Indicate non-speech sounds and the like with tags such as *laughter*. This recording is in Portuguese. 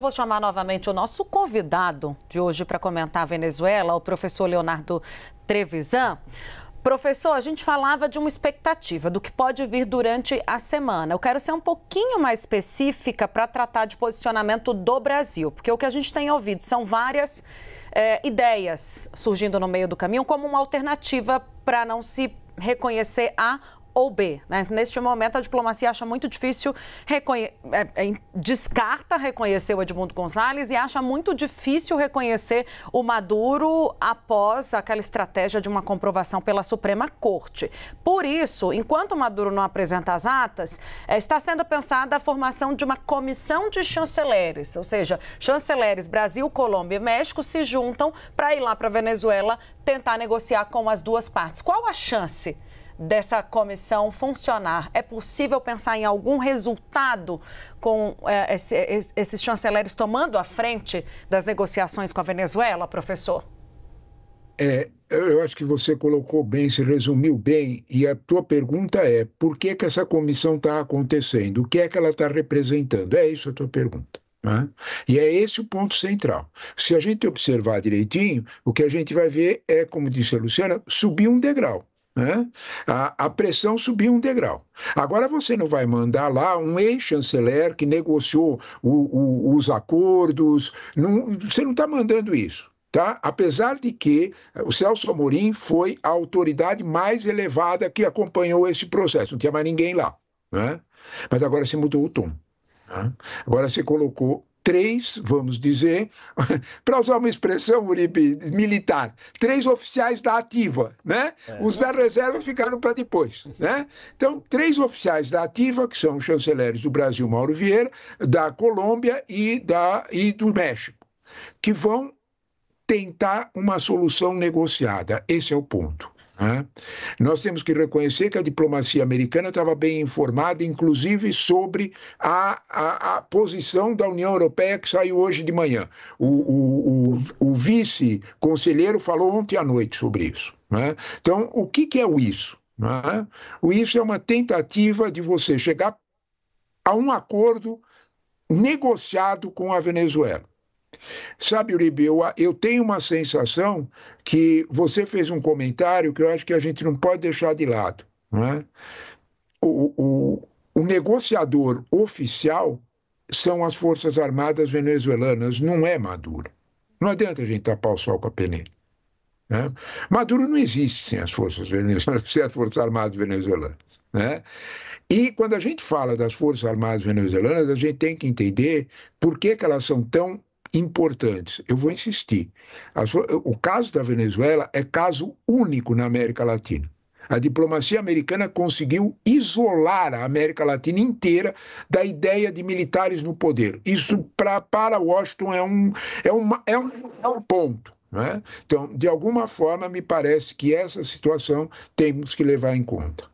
Vou chamar novamente o nosso convidado de hoje para comentar a Venezuela, o professor Leonardo Trevisan. Professor, a gente falava de uma expectativa do que pode vir durante a semana. Eu quero ser um pouquinho mais específica para tratar de posicionamento do Brasil, porque o que a gente tem ouvido são várias é, ideias surgindo no meio do caminho como uma alternativa para não se reconhecer a ou B. Né? Neste momento, a diplomacia acha muito difícil, reconhe... É, é, descarta reconhecer o Edmundo Gonzalez e acha muito difícil reconhecer o Maduro após aquela estratégia de uma comprovação pela Suprema Corte. Por isso, enquanto Maduro não apresenta as atas, é, está sendo pensada a formação de uma comissão de chanceleres, ou seja, chanceleres Brasil, Colômbia e México se juntam para ir lá para a Venezuela tentar negociar com as duas partes. Qual a chance? Dessa comissão funcionar, é possível pensar em algum resultado com é, esse, esses chanceleres tomando a frente das negociações com a Venezuela, professor? É, eu acho que você colocou bem, se resumiu bem, e a tua pergunta é: por que, que essa comissão está acontecendo? O que é que ela está representando? É isso a tua pergunta. Né? E é esse o ponto central. Se a gente observar direitinho, o que a gente vai ver é, como disse a Luciana, subir um degrau. Né? A, a, pressão subiu um degrau. Agora você não vai mandar lá um ex-chanceler que negociou o, o, os acordos, não, você não está mandando isso. Tá? Apesar de que o Celso Amorim foi a autoridade mais elevada que acompanhou esse processo, não tinha mais ninguém lá. Né? Mas agora você mudou o tom. Né? Agora você colocou três, vamos dizer, *laughs* para usar uma expressão, Uribe, militar, três oficiais da ativa, né? É. Os da reserva ficaram para depois, *laughs* né? Então, três oficiais da ativa, que são os chanceleres do Brasil, Mauro Vieira, da Colômbia e, da, e do México, que vão tentar uma solução negociada. Esse é o ponto. Nós temos que reconhecer que a diplomacia americana estava bem informada, inclusive sobre a, a, a, posição da União Europeia que saiu hoje de manhã. O, o, o, o vice-conselheiro falou ontem à noite sobre isso. Né? Então, o que, que é o isso? Né? O isso é uma tentativa de você chegar a um acordo negociado com a Venezuela. Sabe, Uribe, eu, eu tenho uma sensação que você fez um comentário que eu acho que a gente não pode deixar de lado. Não é? o, o, o negociador oficial são as Forças Armadas venezuelanas, não é Maduro. Não adianta a gente tapar o sol com a peneira. Né? Maduro não existe sem as Forças *laughs* sem as Forças Armadas venezuelanas. Né? E quando a gente fala das Forças Armadas venezuelanas, a gente tem que entender por que, que elas são tão importantes. Eu vou insistir. O caso da Venezuela é caso único na América Latina. A diplomacia americana conseguiu isolar a América Latina inteira da ideia de militares no poder. Isso pra, para Washington é um, é uma, é um, é um ponto. É? Então, de alguma forma, me parece que essa situação temos que levar em conta.